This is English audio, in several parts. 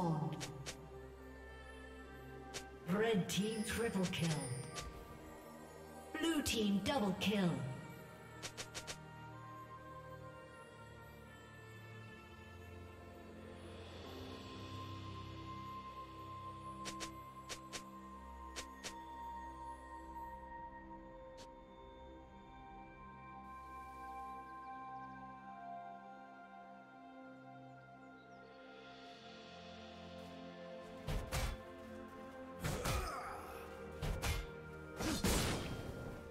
spawned. Red team triple kill. Blue team double kill.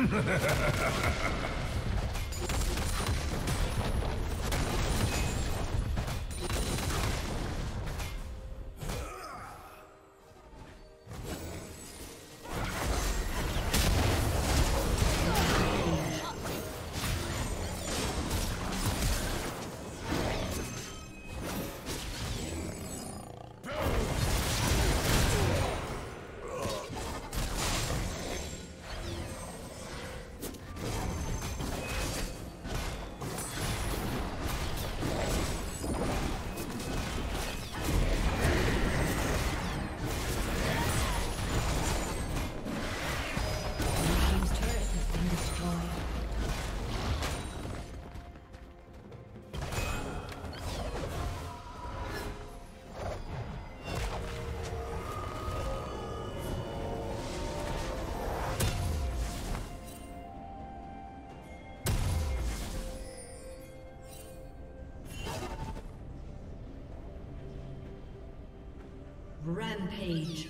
Ha ha ha ha ha! Rampage.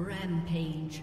Rampage.